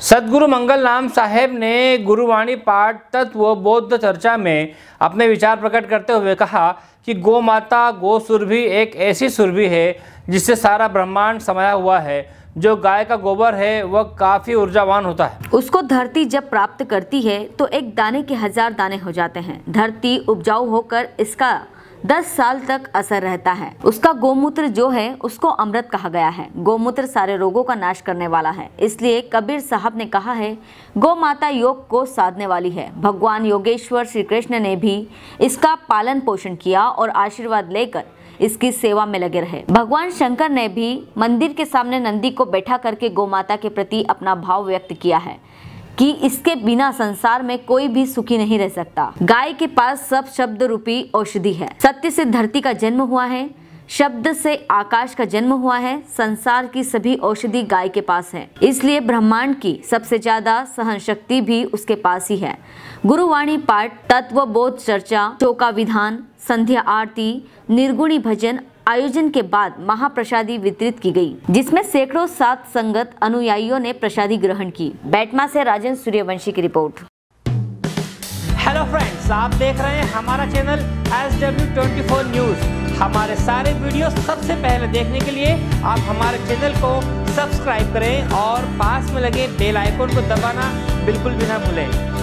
सदगुरु मंगल नाम साहेब ने गुरुवाणी पाठ तत्व बौद्ध चर्चा में अपने विचार प्रकट करते हुए कहा कि गो माता गो सुरभि एक ऐसी सुरभि है जिससे सारा ब्रह्मांड समाया हुआ है। जो गाय का गोबर है, वह काफ़ी ऊर्जावान होता है। उसको धरती जब प्राप्त करती है तो एक दाने के हज़ार दाने हो जाते हैं। धरती उपजाऊ होकर इसका दस साल तक असर रहता है। उसका गोमूत्र जो है, उसको अमृत कहा गया है। गोमूत्र सारे रोगों का नाश करने वाला है। इसलिए कबीर साहब ने कहा है गौ माता योग को साधने वाली है। भगवान योगेश्वर श्री कृष्ण ने भी इसका पालन पोषण किया और आशीर्वाद लेकर इसकी सेवा में लगे रहे। भगवान शंकर ने भी मंदिर के सामने नंदी को बैठा करके गौ माता के प्रति अपना भाव व्यक्त किया है। कि इसके बिना संसार में कोई भी सुखी नहीं रह सकता। गाय के पास सब शब्द रूपी औषधि है। सत्य से धरती का जन्म हुआ है, शब्द से आकाश का जन्म हुआ है, संसार की सभी औषधि गाय के पास है। इसलिए ब्रह्मांड की सबसे ज़्यादा सहन शक्ति भी उसके पास ही है। गुरुवाणी पाठ, तत्व, बोध, चर्चा चौका विधान, संध्या आरती, निर्गुणी भजन आयोजन के बाद महाप्रसादी वितरित की गई, जिसमें सैकड़ों सात संगत अनुयायियों ने प्रसादी ग्रहण की। बैटमा से राजन सूर्यवंशी की रिपोर्ट। हेलो फ्रेंड्स आप देख रहे हैं हमारा channel S W twenty four news हमारे सारे वीडियो सबसे पहले देखने के लिए आप हमारे चैनल को सब्सक्राइब करें और पास में लगे बेल आइकोन को दबाना बिल्कुल भी ना भूलें।